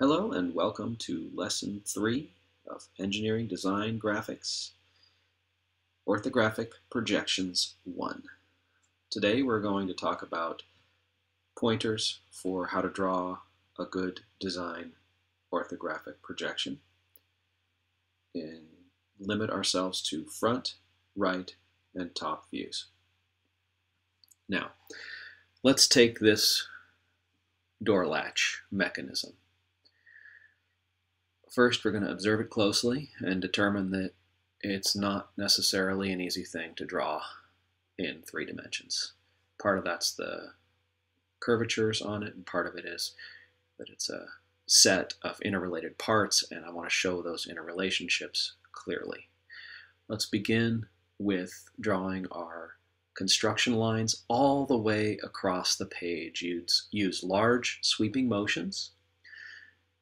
Hello and welcome to Lesson 3 of Engineering Design Graphics, Orthographic Projections 1. Today we're going to talk about pointers for how to draw a good design orthographic projection and limit ourselves to front, right, and top views. Now, let's take this door latch mechanism. First, we're going to observe it closely and determine that it's not necessarily an easy thing to draw in three dimensions. Part of that's the curvatures on it, and part of it is that it's a set of interrelated parts, and I want to show those interrelationships clearly. Let's begin with drawing our construction lines all the way across the page. Use, use large sweeping motions.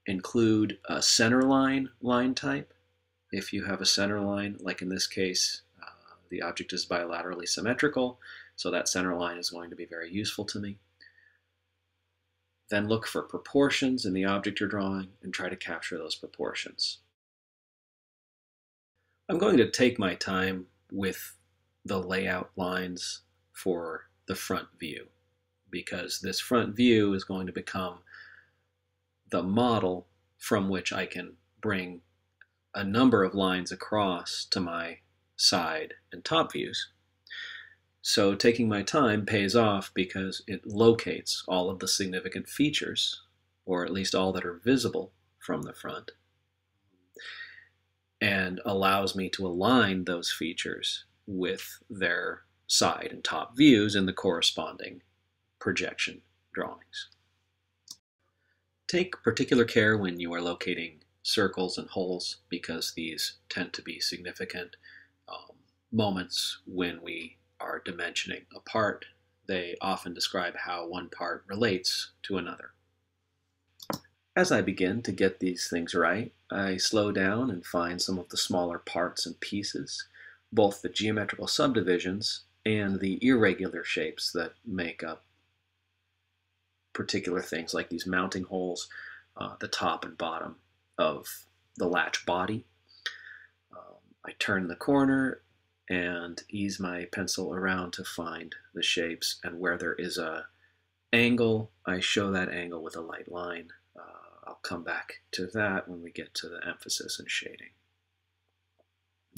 Include a center line line type. If you have a center line, like in this case, uh, the object is bilaterally symmetrical, so that center line is going to be very useful to me. Then look for proportions in the object you're drawing and try to capture those proportions. I'm going to take my time with the layout lines for the front view because this front view is going to become the model from which I can bring a number of lines across to my side and top views. So taking my time pays off because it locates all of the significant features, or at least all that are visible from the front, and allows me to align those features with their side and top views in the corresponding projection drawings. Take particular care when you are locating circles and holes because these tend to be significant um, moments when we are dimensioning a part. They often describe how one part relates to another. As I begin to get these things right, I slow down and find some of the smaller parts and pieces both the geometrical subdivisions and the irregular shapes that make up particular things like these mounting holes, uh, the top and bottom of the latch body. Um, I turn the corner and ease my pencil around to find the shapes and where there is a angle, I show that angle with a light line. Uh, I'll come back to that when we get to the emphasis and shading.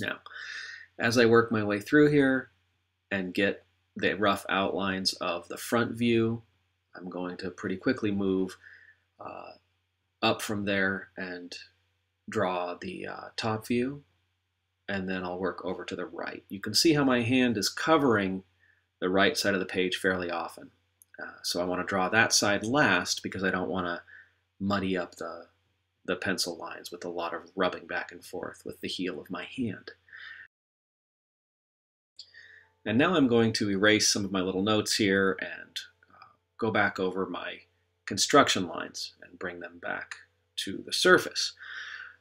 Now, as I work my way through here and get the rough outlines of the front view, I'm going to pretty quickly move uh, up from there and draw the uh, top view and then I'll work over to the right. You can see how my hand is covering the right side of the page fairly often. Uh, so I want to draw that side last because I don't want to muddy up the, the pencil lines with a lot of rubbing back and forth with the heel of my hand. And now I'm going to erase some of my little notes here and go back over my construction lines and bring them back to the surface.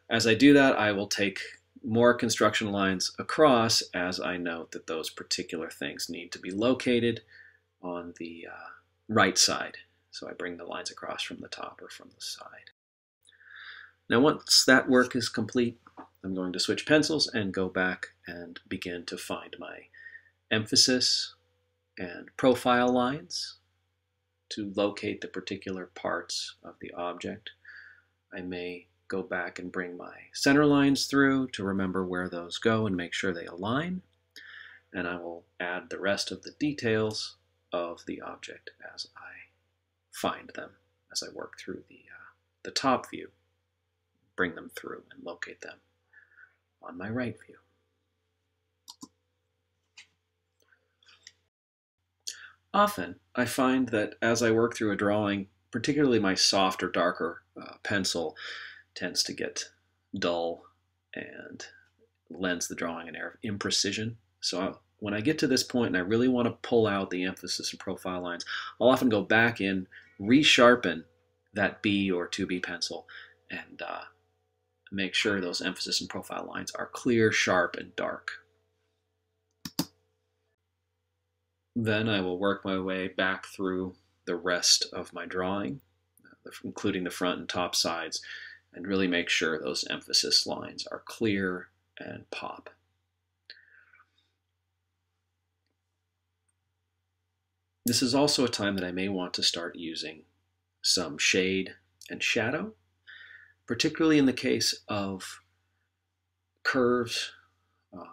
As I do that, I will take more construction lines across as I note that those particular things need to be located on the uh, right side. So I bring the lines across from the top or from the side. Now once that work is complete, I'm going to switch pencils and go back and begin to find my emphasis and profile lines to locate the particular parts of the object. I may go back and bring my center lines through to remember where those go and make sure they align. And I will add the rest of the details of the object as I find them, as I work through the, uh, the top view, bring them through and locate them on my right view. Often, I find that as I work through a drawing, particularly my softer, darker uh, pencil tends to get dull and lends the drawing an air of imprecision. So I, when I get to this point and I really want to pull out the emphasis and profile lines, I'll often go back in, resharpen that B or 2B pencil, and uh, make sure those emphasis and profile lines are clear, sharp, and dark. Then I will work my way back through the rest of my drawing, including the front and top sides, and really make sure those emphasis lines are clear and pop. This is also a time that I may want to start using some shade and shadow, particularly in the case of curves uh,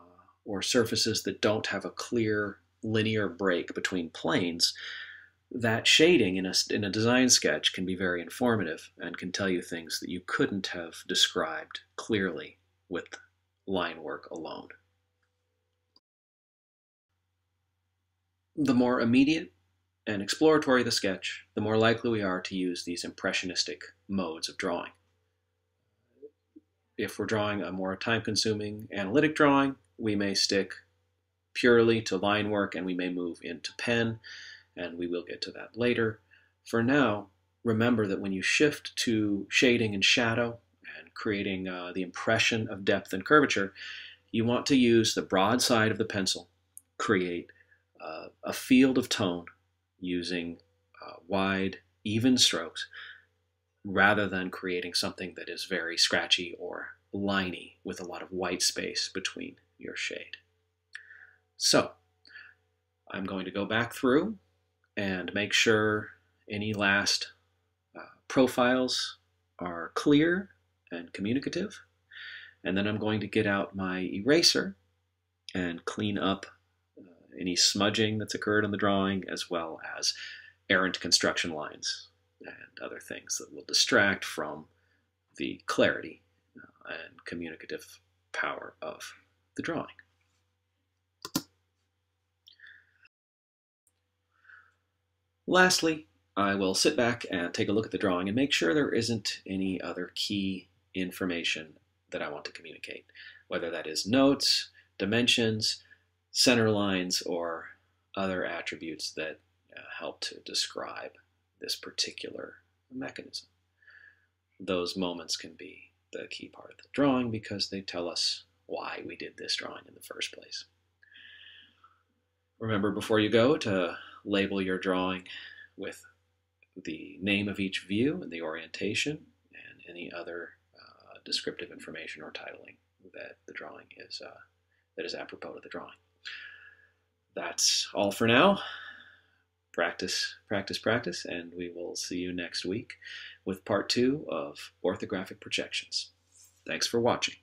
or surfaces that don't have a clear linear break between planes. That shading in a, in a design sketch can be very informative and can tell you things that you couldn't have described clearly with line work alone. The more immediate and exploratory the sketch, the more likely we are to use these impressionistic modes of drawing. If we're drawing a more time-consuming analytic drawing, we may stick purely to line work and we may move into pen, and we will get to that later. For now, remember that when you shift to shading and shadow and creating uh, the impression of depth and curvature, you want to use the broad side of the pencil, create uh, a field of tone using uh, wide, even strokes rather than creating something that is very scratchy or liney with a lot of white space between your shade. So I'm going to go back through and make sure any last uh, profiles are clear and communicative. And then I'm going to get out my eraser and clean up any smudging that's occurred on the drawing, as well as errant construction lines and other things that will distract from the clarity uh, and communicative power of the drawing. Lastly, I will sit back and take a look at the drawing and make sure there isn't any other key information that I want to communicate, whether that is notes, dimensions, center lines or other attributes that uh, help to describe this particular mechanism. Those moments can be the key part of the drawing because they tell us why we did this drawing in the first place. Remember before you go to label your drawing with the name of each view and the orientation and any other uh, descriptive information or titling that the drawing is uh, that is apropos to the drawing that's all for now. Practice, practice, practice, and we will see you next week with part two of orthographic projections. Thanks for watching.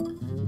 Mm-hmm.